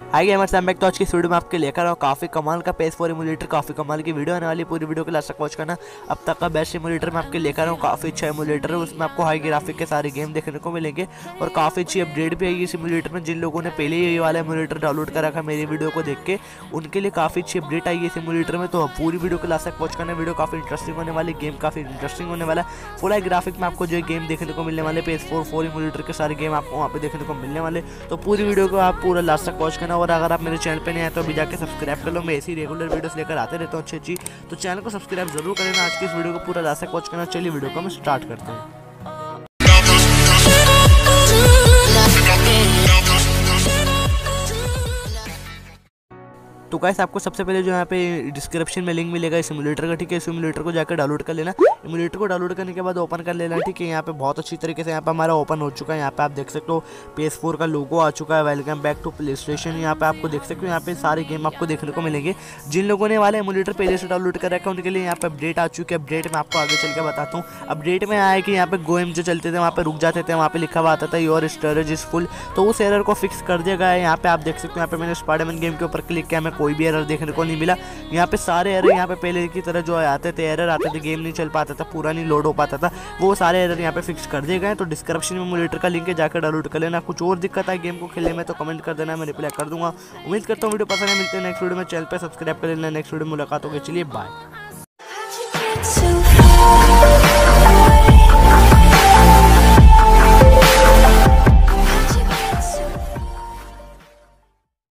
High gamers मैं तो आज की इस वीडियो में आपके लेकर आऊँ काफ़ी कमाल का पेस फोर इमोलेटर काफ़ी कमाल की वीडियो आने वाली पूरी वीडियो के लास्ट तक वॉच करना। अब तक का बेस्ट इमोलेटर मैं आपके लेकर आऊँ काफ़ी अच्छा इमोलेटर है। उसमें आपको हाई ग्राफिक के सारे गेम देखने को मिलेंगे और काफ़ी अच्छी अपडेट भी आएगी इस इमोलेटर में। जिन लोगों ने पहले ये वाला इमोलेटर डाउनलोड कर रखा मेरी वीडियो को देख के, उनके लिए काफ़ी अच्छी अपडेट आएगी इस इमोलेटर में। तो पूरी वीडियो के लास्ट तक वॉच करना। वीडियो काफ़ी इंटरेस्टिंग होने वाली गेम काफ़ी इंटरेस्टिंग होने वाला है। फुल हाई ग्राफिक में आपको जो गेम देखने को मिलने वाले पेस फोर फोर इमोलेटर के सारे गेम आपको वहाँ पे देखने को मिलने वाले। तो पूरी वीडियो को आप पूरा लास्ट तक वॉच करना। और अगर आप मेरे चैनल पर नहीं आए तो अभी जाकर सब्सक्राइब कर लो मैं ऐसी रेगुलर वीडियोस लेकर आते रहता हूँ अच्छी अच्छी तो चैनल को सब्सक्राइब ज़रूर करें आज की इस वीडियो को पूरा लास्ट तक वॉच करना। चलिए वीडियो को हम स्टार्ट करते हैं। तो कैसे आपको सबसे पहले जो यहाँ पे डिस्क्रिप्शन में लिंक मिलेगा सिमुलेटर का ठीक है सिमुलेटर को जाकर डाउनलोड कर लेना इमुलेटर को डाउनलोड करने के बाद ओपन कर लेना ठीक है यहाँ पे बहुत अच्छी तरीके से यहाँ पे हमारा ओपन हो चुका है यहाँ पे आप देख सकते हो फोर का लोगो आ चुका है welcome back to play station यहाँ पे आपको देख सकते हो यहाँ पे सारे गेम आपको देखने को मिलेंगे जिन लोगों ने वाले इमुलेटर पहले से डाउनलोड कर रखा है उनके लिए यहाँ पे अपडेट आ चुकी है अपडेट में आपको आगे चल के बताता हूँ अपडेट में आया कि यहाँ पे गोएम जो चलते थे वहाँ पे रुक जाते थे वहाँ पे लिखा हुआ आता था योर स्टोरेज इज़ फुल तो उस एरर को फिक्स कर दिया गया है यहाँ पे आप देख सकते हो यहाँ पे मैंने स्पाइडरमैन गेम के ऊपर क्लिक किया मैं कोई भी एरर देखने को नहीं मिला। यहाँ पे सारे एरर यहाँ पे पहले की तरह जो आते थे एरर आते थे गेम नहीं चल पाता था, पूरा नहीं लोड हो पाता था, वो सारे एरर यहाँ पे फिक्स कर दिए गए तो डिस्क्रिप्शन में मोलेटर का लिंक है, जाकर डाउनलोड कर लेना। कुछ और दिक्कत है गेम को खेलने में तो कमेंट कर देना, मैं रिप्लाई कर दूँगा। उम्मीद करता हूँ वीडियो पसंद है मिलते हैं नेक्स्ट वीडियो में, चैनल पर सब्सक्राइब कर लेना। नेक्स्ट वीडियो मुलाकात होगी, चलिए बाय